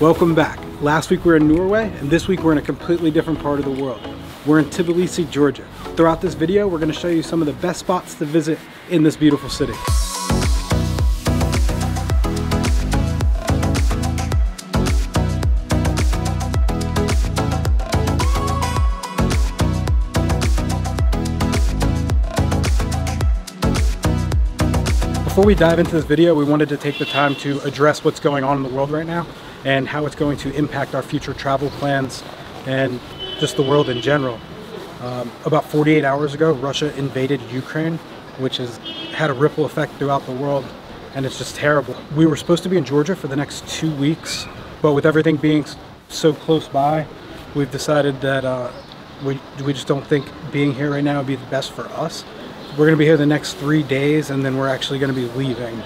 Welcome back. Last week we were in Norway, and this week we're in a completely different part of the world. We're in Tbilisi, Georgia. Throughout this video, we're gonna show you some of the best spots to visit in this beautiful city. Before we dive into this video, we wanted to take the time to address what's going on in the world right now and how it's going to impact our future travel plans and just the world in general. Um, about 48 hours ago, Russia invaded Ukraine, which has had a ripple effect throughout the world, and it's just terrible. We were supposed to be in Georgia for the next two weeks, but with everything being so close by, we've decided that uh, we, we just don't think being here right now would be the best for us. We're going to be here the next three days, and then we're actually going to be leaving.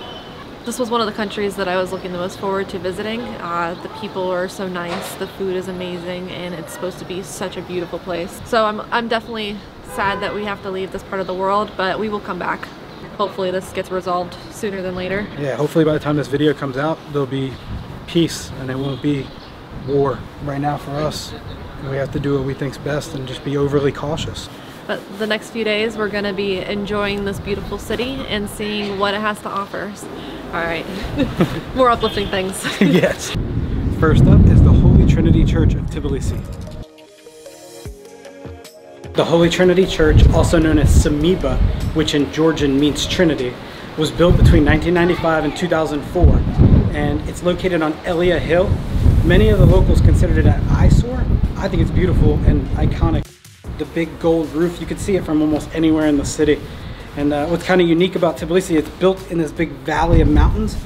This was one of the countries that I was looking the most forward to visiting. Uh, the people are so nice, the food is amazing, and it's supposed to be such a beautiful place. So I'm, I'm definitely sad that we have to leave this part of the world, but we will come back. Hopefully this gets resolved sooner than later. Yeah, hopefully by the time this video comes out, there'll be peace and it won't be war. Right now for us, we have to do what we think's best and just be overly cautious. But the next few days, we're going to be enjoying this beautiful city and seeing what it has to offer. All right, more uplifting things. yes. First up is the Holy Trinity Church of Tbilisi. The Holy Trinity Church, also known as Sameba, which in Georgian means Trinity, was built between 1995 and 2004, and it's located on Elia Hill. Many of the locals considered it an eyesore. I think it's beautiful and iconic the big gold roof. You can see it from almost anywhere in the city. And uh, what's kind of unique about Tbilisi, it's built in this big valley of mountains.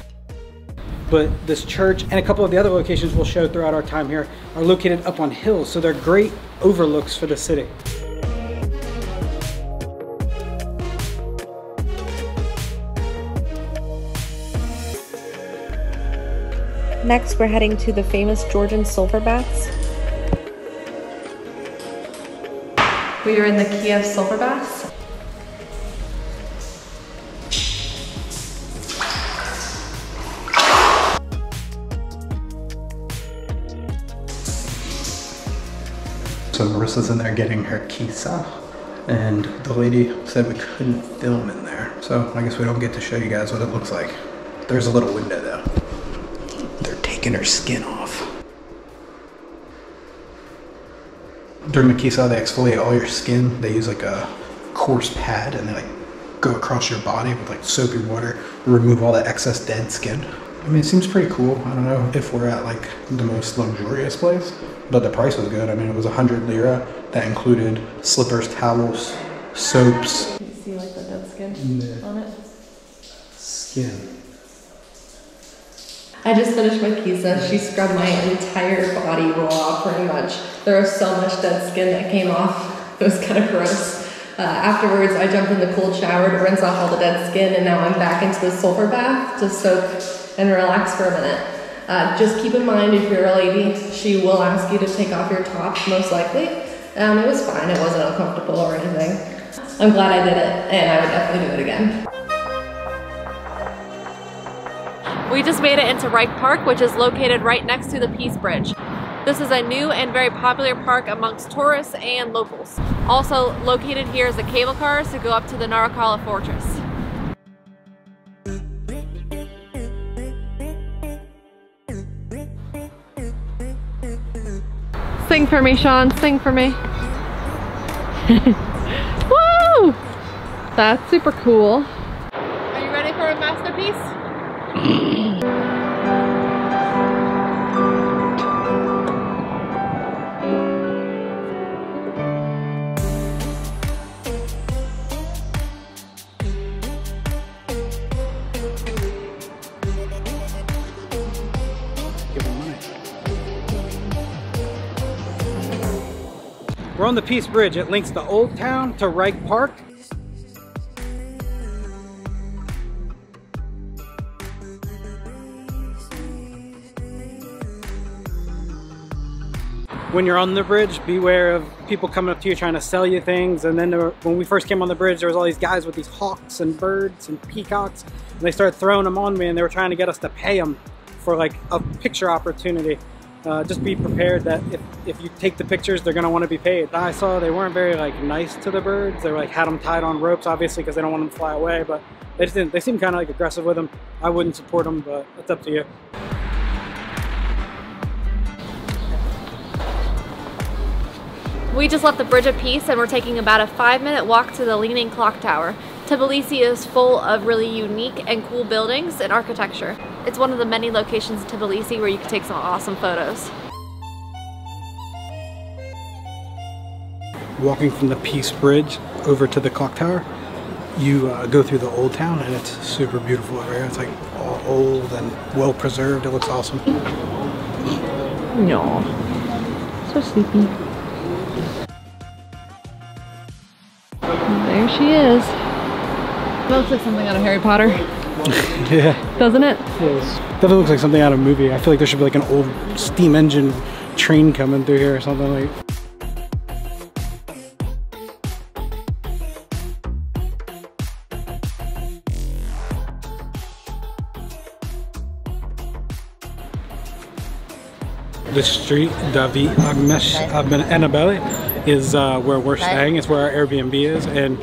But this church and a couple of the other locations we'll show throughout our time here are located up on hills, so they're great overlooks for the city. Next, we're heading to the famous Georgian sulfur baths. We are in the Kiev Silver baths. So Marissa's in there getting her kisa and the lady said we couldn't film in there. So I guess we don't get to show you guys what it looks like. There's a little window though. They're taking her skin off. During the they exfoliate all your skin. They use like a coarse pad and they like go across your body with like soapy water, remove all that excess dead skin. I mean, it seems pretty cool. I don't know if we're at like the most luxurious place, but the price was good. I mean, it was 100 lira. That included slippers, towels, soaps. You see like the dead skin yeah. on it? Skin. I just finished my kisa. She scrubbed my entire body raw, pretty much. There was so much dead skin that came off. It was kind of gross. Uh, afterwards, I jumped in the cold shower to rinse off all the dead skin, and now I'm back into the sulfur bath to soak and relax for a minute. Uh, just keep in mind, if you're a lady, she will ask you to take off your top, most likely. Um, it was fine. It wasn't uncomfortable or anything. I'm glad I did it, and I would definitely do it again. We just made it into Rike Park, which is located right next to the Peace Bridge. This is a new and very popular park amongst tourists and locals. Also located here is the cable cars to go up to the Narikala Fortress. Sing for me, Sean. Sing for me. Woo! That's super cool. We're on the Peace Bridge. It links the Old Town to Rike Park. When you're on the bridge, beware of people coming up to you trying to sell you things. And then were, when we first came on the bridge, there was all these guys with these hawks and birds and peacocks. And they started throwing them on me and they were trying to get us to pay them for like a picture opportunity. Uh, just be prepared that if, if you take the pictures, they're gonna want to be paid. I saw they weren't very like nice to the birds. They like had them tied on ropes, obviously, because they don't want them to fly away. But they just didn't. They seemed kind of like aggressive with them. I wouldn't support them, but it's up to you. We just left the Bridge of Peace and we're taking about a five minute walk to the Leaning Clock Tower. Tbilisi is full of really unique and cool buildings and architecture. It's one of the many locations in Tbilisi where you can take some awesome photos. Walking from the Peace Bridge over to the clock tower, you uh, go through the old town and it's super beautiful over here. It's like all old and well preserved. It looks awesome. No. So sleepy. There she is. That looks like something out of Harry Potter, yeah. doesn't it? Yes. Definitely looks like something out of a movie. I feel like there should be like an old steam engine train coming through here or something like. The street Davi Agmesh Annabelle is uh, where we're staying. It's where our Airbnb is, and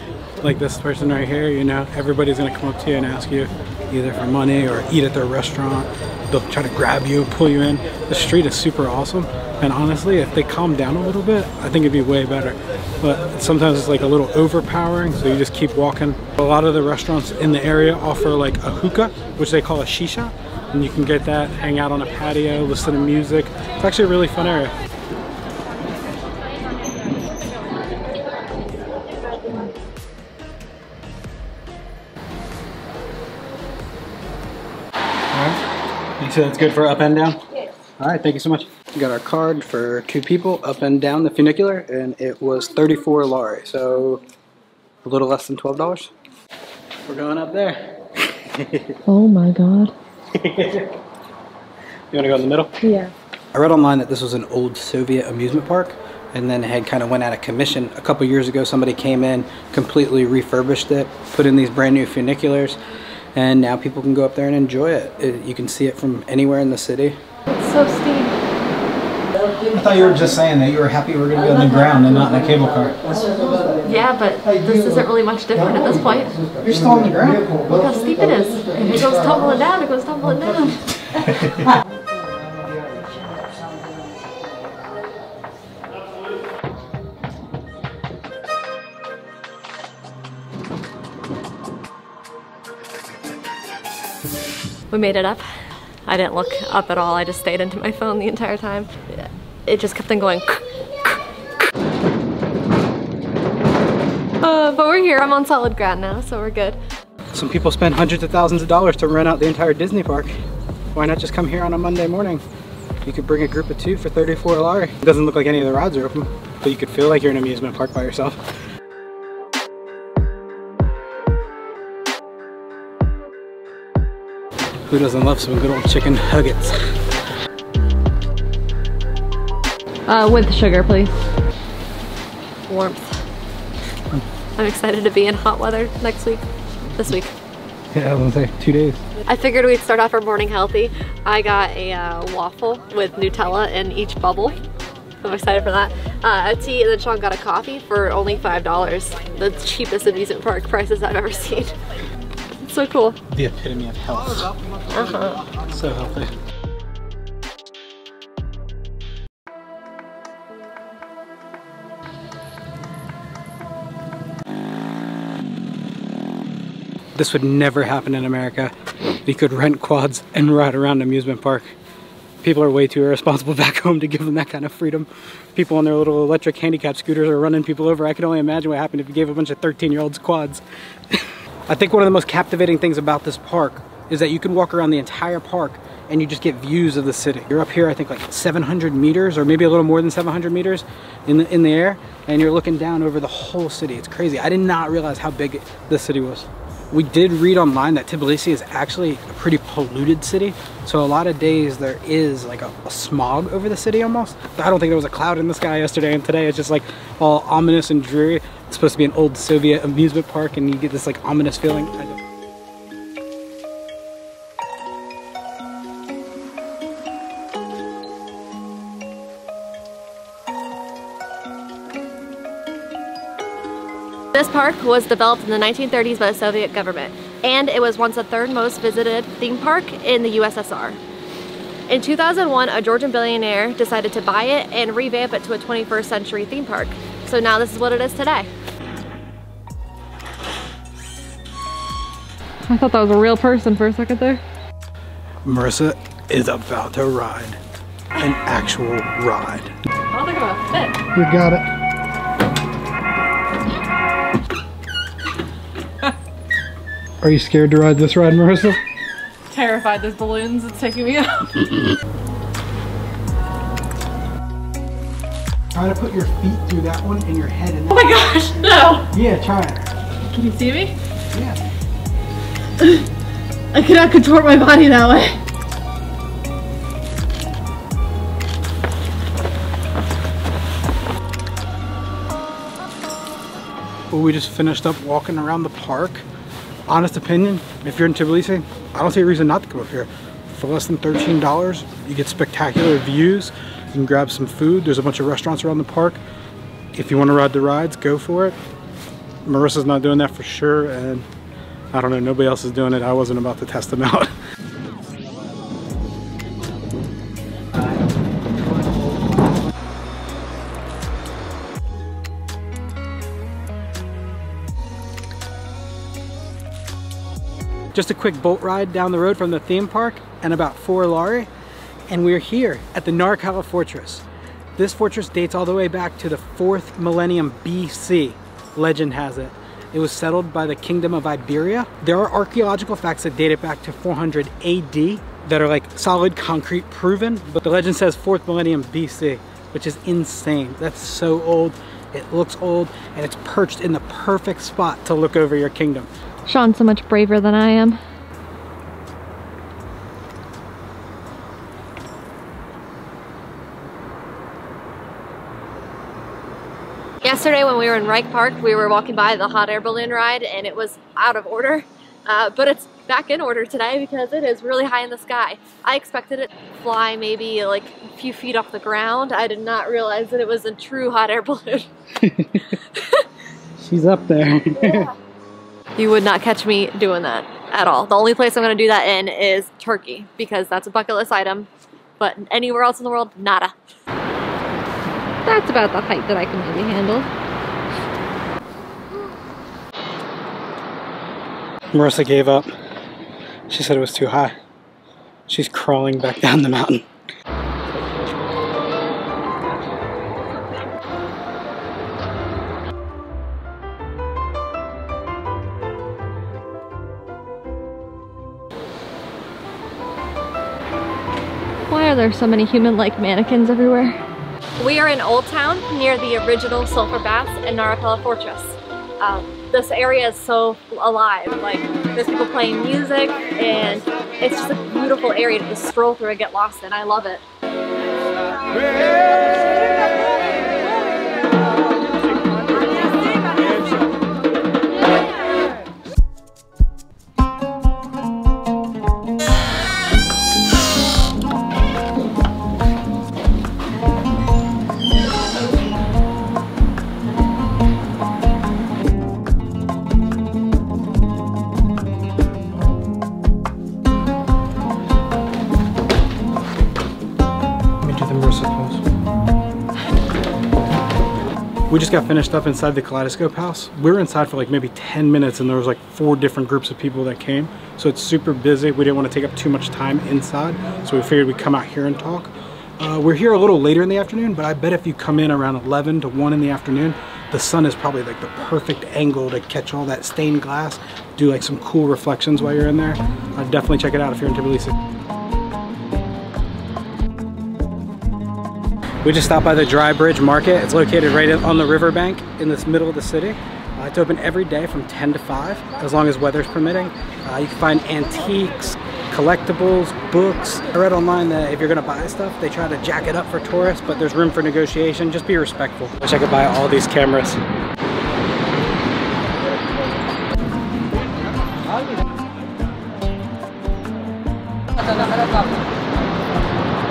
like this person right here, you know, everybody's gonna come up to you and ask you either for money or eat at their restaurant. They'll try to grab you, pull you in. The street is super awesome, and honestly, if they calm down a little bit, I think it'd be way better. But sometimes it's like a little overpowering, so you just keep walking. A lot of the restaurants in the area offer like a hookah, which they call a shisha, and you can get that, hang out on a patio, listen to music. It's actually a really fun area. Alright. You said that's good for up and down? Yes. Alright, thank you so much. We got our card for two people up and down the funicular, and it was 34 lari, so a little less than $12. We're going up there. Oh my god. You want to go in the middle? Yeah. I read online that this was an old Soviet amusement park and then it had kind of went out of commission. A couple years ago, somebody came in, completely refurbished it, put in these brand new funiculars, and now people can go up there and enjoy it. it you can see it from anywhere in the city. It's so steep. I thought you were just saying that you were happy we were going to be on the ground and not in a cable car. Yeah, but this isn't really much different at this point. You're still on the ground? Look how steep it is. If it goes tumbling down, it goes tumbling down. We made it up. I didn't look up at all. I just stayed into my phone the entire time. It just kept on going. Uh, but we're here. I'm on solid ground now, so we're good. Some people spend hundreds of thousands of dollars to rent out the entire Disney park. Why not just come here on a Monday morning? You could bring a group of two for 34 lari. It doesn't look like any of the rides are open, but you could feel like you're in an amusement park by yourself. Who doesn't love some good old chicken nuggets? Uh, with sugar, please. Warmth. I'm excited to be in hot weather next week. This week. Yeah, I was gonna say two days. I figured we'd start off our morning healthy. I got a uh, waffle with Nutella in each bubble. I'm excited for that. Uh, a tea and then Sean got a coffee for only $5. The cheapest amusement park prices I've ever seen. It's so cool. The epitome of health. Uh-huh. So healthy. This would never happen in America. We could rent quads and ride around an amusement park. People are way too irresponsible back home to give them that kind of freedom. People on their little electric handicap scooters are running people over. I can only imagine what happened if you gave a bunch of 13 year olds quads. I think one of the most captivating things about this park is that you can walk around the entire park and you just get views of the city. You're up here, I think like 700 meters or maybe a little more than 700 meters in the, in the air and you're looking down over the whole city. It's crazy. I did not realize how big the city was. We did read online that Tbilisi is actually a pretty polluted city. So a lot of days there is like a, a smog over the city almost. I don't think there was a cloud in the sky yesterday and today it's just like all ominous and dreary. It's supposed to be an old Soviet amusement park and you get this like ominous feeling. This park was developed in the 1930s by the Soviet government, and it was once the third most visited theme park in the USSR. In 2001, a Georgian billionaire decided to buy it and revamp it to a 21st century theme park. So now this is what it is today. I thought that was a real person for a second there. Marissa is about to ride an actual ride. I don't think I'm gonna fit. We got it. Are you scared to ride this ride, Marissa? Terrified there's balloons, it's taking me out. Try to put your feet through that one and your head in Oh my gosh, no! Yeah, try it. Can you see me? Yeah. I cannot contort my body that way. Well, we just finished up walking around the park. Honest opinion, if you're in Tbilisi, I don't see a reason not to come up here. For less than $13, you get spectacular views. You can grab some food. There's a bunch of restaurants around the park. If you want to ride the rides, go for it. Marissa's not doing that for sure, and I don't know, nobody else is doing it. I wasn't about to test them out. Just a quick boat ride down the road from the theme park and about four lari, and we're here at the Narikala Fortress. This fortress dates all the way back to the fourth millennium BC, legend has it. It was settled by the Kingdom of Iberia. There are archaeological facts that date it back to 400 AD that are like solid concrete proven, but the legend says fourth millennium BC, which is insane. That's so old. It looks old and it's perched in the perfect spot to look over your kingdom. Sean's so much braver than I am. Yesterday when we were in Rike Park, we were walking by the hot air balloon ride and it was out of order. Uh, but it's back in order today because it is really high in the sky. I expected it to fly maybe like a few feet off the ground. I did not realize that it was a true hot air balloon. She's up there. You would not catch me doing that at all. The only place I'm going to do that in is Turkey because that's a bucket list item. But anywhere else in the world, nada. That's about the height that I can maybe handle. Marissa gave up. She said it was too high. She's crawling back down the mountain. Why are so many human-like mannequins everywhere? We are in Old Town near the original Sulphur Baths and Narikala Fortress. Um, this area is so alive. Like, there's people playing music and it's just a beautiful area to just stroll through and get lost in. I love it. Just got finished up inside the Kaleidoscope House. We were inside for like maybe 10 minutes and there was like four different groups of people that came. So it's super busy. We didn't want to take up too much time inside. So we figured we'd come out here and talk. Uh, we're here a little later in the afternoon, but I bet if you come in around 11 to 1 in the afternoon, the sun is probably like the perfect angle to catch all that stained glass, do like some cool reflections while you're in there. I'd definitely check it out if you're in Tbilisi. We just stopped by the Dry Bridge Market. It's located right on the riverbank in this middle of the city. Uh, it's open every day from 10 to 5, as long as weather's permitting. Uh, you can find antiques, collectibles, books. I read online that if you're gonna buy stuff, they try to jack it up for tourists, but there's room for negotiation. Just be respectful. Wish I could buy all these cameras.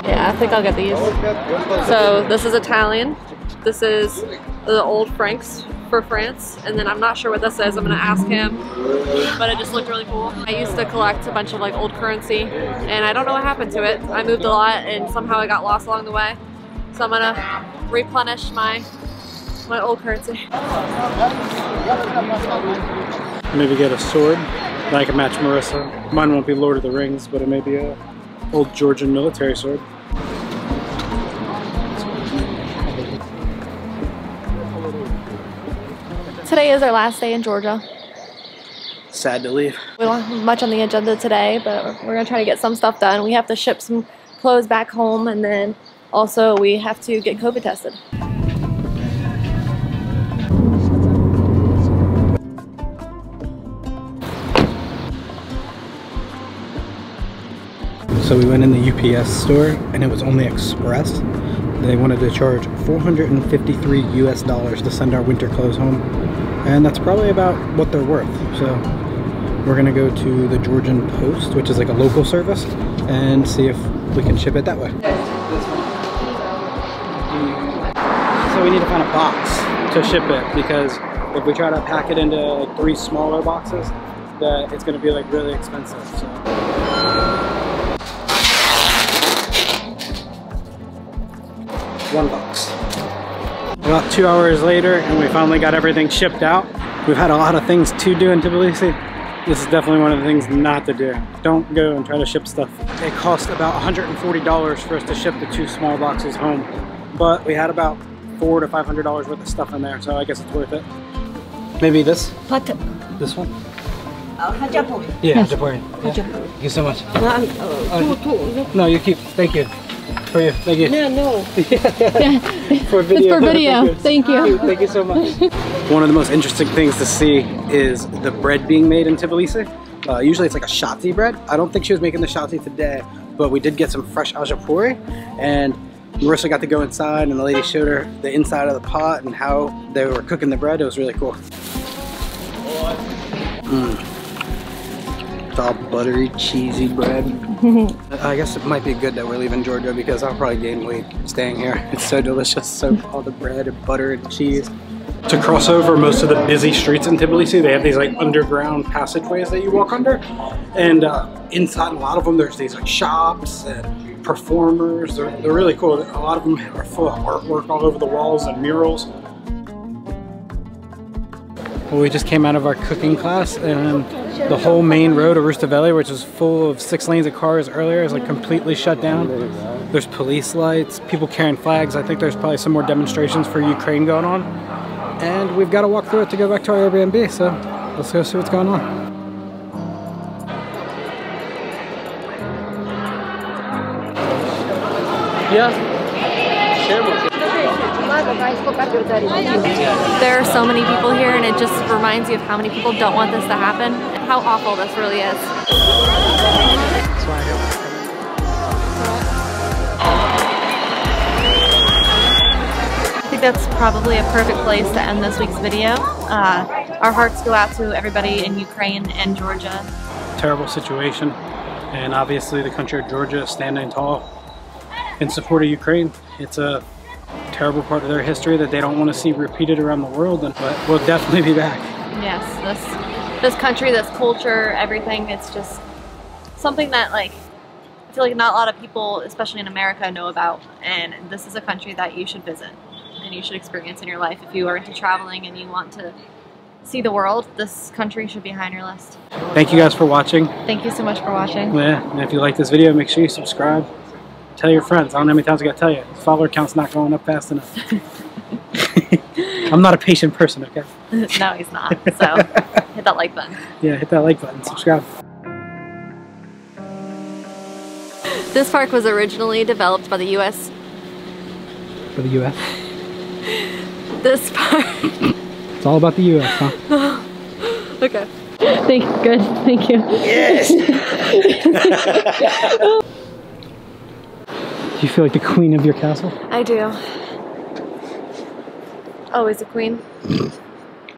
Yeah, I think I'll get these. So this is Italian. This is the old Francs for France, and then I'm not sure what this is. I'm gonna ask him, but it just looked really cool. I used to collect a bunch of like old currency, and I don't know what happened to it. I moved a lot, and somehow I got lost along the way. So I'm gonna replenish my my old currency. Maybe get a sword that I can match Marissa. Mine won't be Lord of the Rings, but it may be a old Georgian military sword. Today is our last day in Georgia. Sad to leave. We don't have much on the agenda today, but we're gonna try to get some stuff done. We have to ship some clothes back home, and then also we have to get COVID tested. So we went in the UPS store and it was only express. They wanted to charge 453 US dollars to send our winter clothes home. And that's probably about what they're worth. So we're gonna go to the Georgian Post, which is like a local service, and see if we can ship it that way. So we need to find a box to ship it because if we try to pack it into like three smaller boxes, that it's gonna be like really expensive. So. one box. About two hours later and we finally got everything shipped out. We've had a lot of things to do in Tbilisi. This is definitely one of the things not to do. Don't go and try to ship stuff. It cost about $140 for us to ship the two small boxes home, but we had about four to $500 worth of stuff in there, so I guess it's worth it. Maybe this? What? This one? Uh, Hajapur. Yeah, Khachapuri. Yeah. Thank you so much. Uh, two, two. No, you keep. Thank you. For you. Thank you. No, no. for video. It's for video. Thank you. Thank you so much. One of the most interesting things to see is the bread being made in Tbilisi. Uh, usually it's like a shoti bread. I don't think she was making the shoti today, but we did get some fresh khachapuri and Marissa got to go inside and the lady showed her the inside of the pot and how they were cooking the bread. It was really cool. Mm. It's all buttery, cheesy bread. I guess it might be good that we're leaving Georgia because I'll probably gain weight staying here. It's so delicious, so all the bread and butter and cheese. To cross over most of the busy streets in Tbilisi, they have these like underground passageways that you walk under. And uh, inside a lot of them, there's these like shops and performers. They're, they're really cool. A lot of them are full of artwork all over the walls and murals. Well, we just came out of our cooking class and the whole main road of Rustaveli, which was full of six lanes of cars earlier, is like completely shut down. There's police lights, people carrying flags. I think there's probably some more demonstrations for Ukraine going on. And we've got to walk through it to go back to our Airbnb, so let's go see what's going on. Yeah. There are so many people here and it just reminds you of how many people don't want this to happen, how awful this really is. I think that's probably a perfect place to end this week's video. Uh, our hearts go out to everybody in Ukraine and Georgia. Terrible situation and obviously the country of Georgia is standing tall in support of Ukraine. It's a terrible part of their history that they don't want to see repeated around the world, and, but we'll definitely be back. Yes, this this country, this culture, everything, it's just something that like I feel like not a lot of people, especially in America, know about. And this is a country that you should visit and you should experience in your life. If you are into traveling and you want to see the world, this country should be high on your list. Thank you guys for watching. Thank you so much for watching. Yeah, and if you like this video, make sure you subscribe. Tell your friends. I don't know how many times I gotta tell you. The follower count's not going up fast enough. I'm not a patient person, okay? no, he's not. So hit that like button. Yeah, hit that like button. Subscribe. This park was originally developed by the U.S. For the U.S. This park. it's all about the U.S., huh? okay. Thank good. Thank you. Yes. Do you feel like the queen of your castle? I do. Always a queen. Hmm.